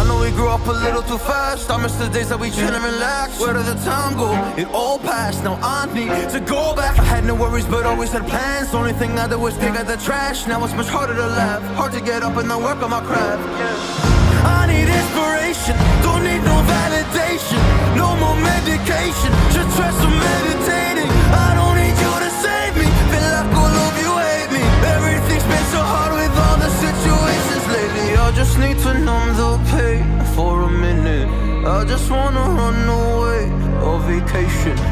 I know we grew up a little too fast. I miss the days that we chill and relax. Where did the time go? It all passed. Now I need to go back. I had no worries, but always had plans. Only thing I did was pick out the trash. Now it's much harder to laugh. Hard to get up and then work on my craft. I need inspiration. On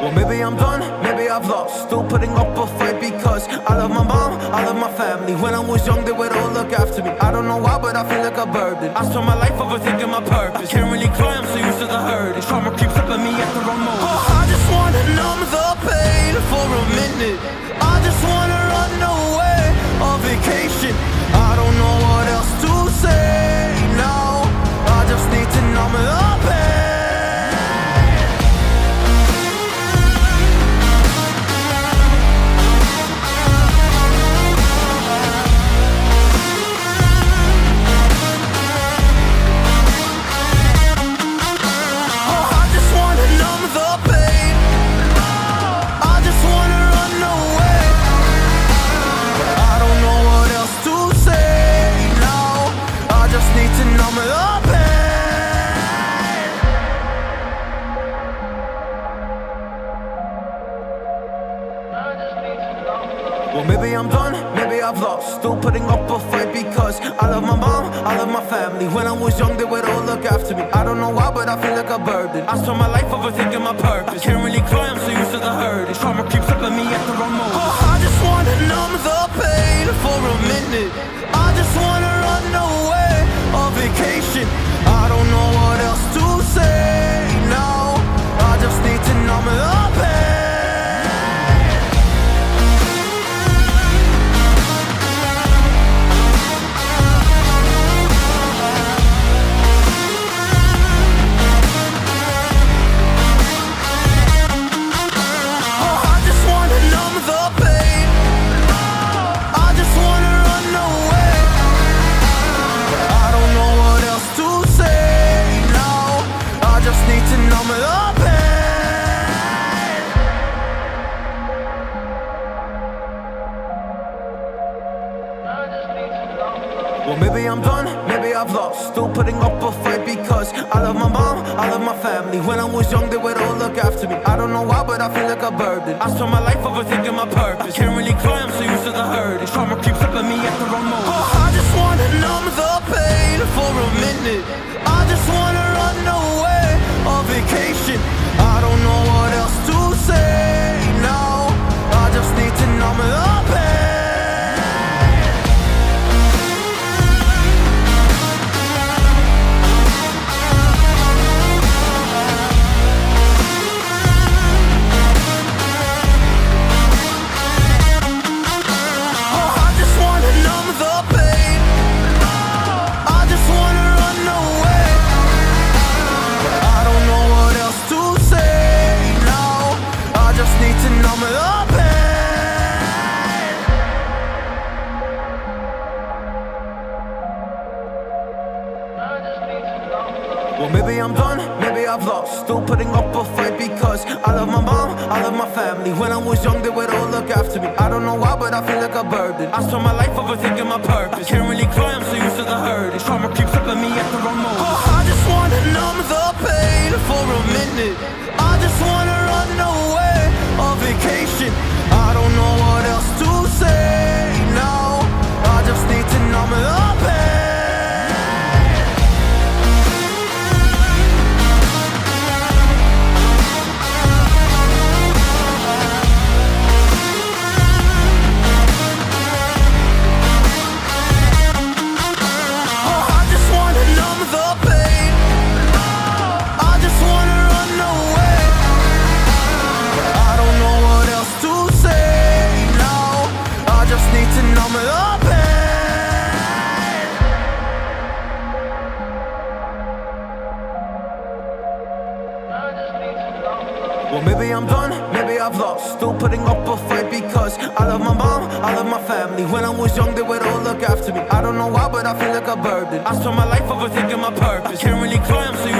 Well, maybe I'm done, maybe I've lost. Still putting up a fight because I love my mom, I love my family. When I was young, they would all look after me. I don't know why, but I feel like a burden. I spent my life overthinking my purpose. Can't really I'm so used to the hurt. Trauma creeps I was young, they would all look after me. I don't know why, but I feel like a burden. I saw my life overthinking my purpose. I Can't really cry, I'm so used to the hurt. Trauma creeps up at me at the wrong moment. Oh, I just wanna numb the pain for a minute. Well, maybe I'm done, maybe I've lost. Still putting up a fight because I love my mom, I love my family. When I was young, they would all look after me. I don't know why, but I feel like a burden. I spent my life overthinking my purpose. Can't really cry, I'm so used to the hurt. Trauma creeps up at me at the wrong. Oh, I just wanna numb the pain for a minute. Maybe I'm done, maybe I've lost. Still putting up a fight because I love my mom, I love my family. When I was young, they would all look after me. I don't know why, but I feel like a burden. I spent my life overthinking my purpose. Can't really I love my mom, I love my family. When I was young, they would all look after me. I don't know why, but I feel like a burden. I spend my life overthinking my purpose. I Can't really I'm so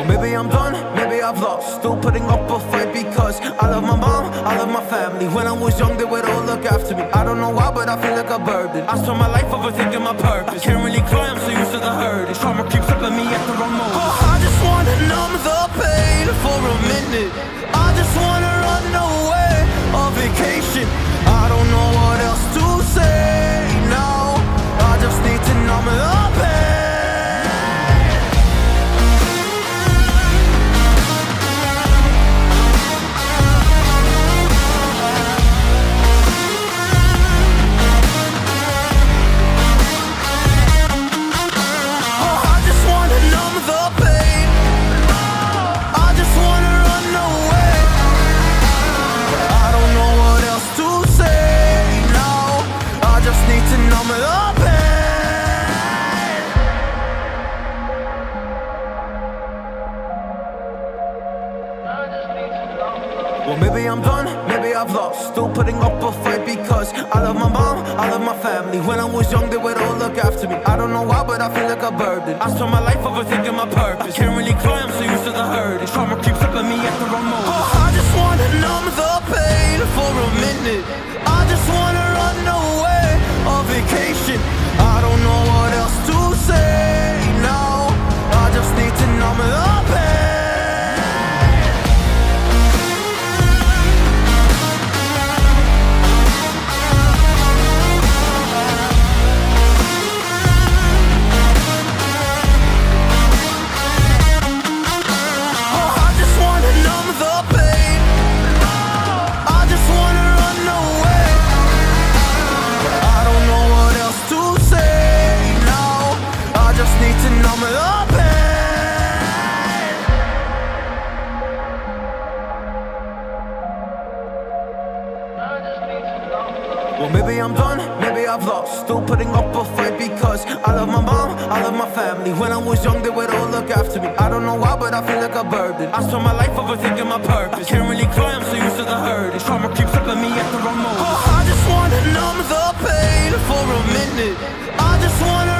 Well, maybe I'm done, maybe I've lost. Still putting up a fight because I love my mom, I love my family. When I was young, they would all look after me. I don't know why, but I feel like a burden. I spend my life overthinking my purpose. Can't really cry, I'm so used to the hurt. Trauma keeps up at me at the wrong moment. Oh, I just wanna numb the pain for a minute. I just wanna run away on vacation. I don't know what else Still putting up a fight because I love my mom, I love my family. When I was young, they would all look after me. I don't know why, but I feel like a burden. I spend my life overthinking my purpose. Can't really I'm so maybe I'm done, maybe I've lost. Still putting up a fight because I love my mom, I love my family. When I was young, they would all look after me. I don't know why, but I feel like a burden. I spend my life overthinking my purpose. Can't really cry, I'm so used to the hurt. Trauma keeps up at me at the wrong moment. Oh, I just wanna numb the pain for a minute. I just wanna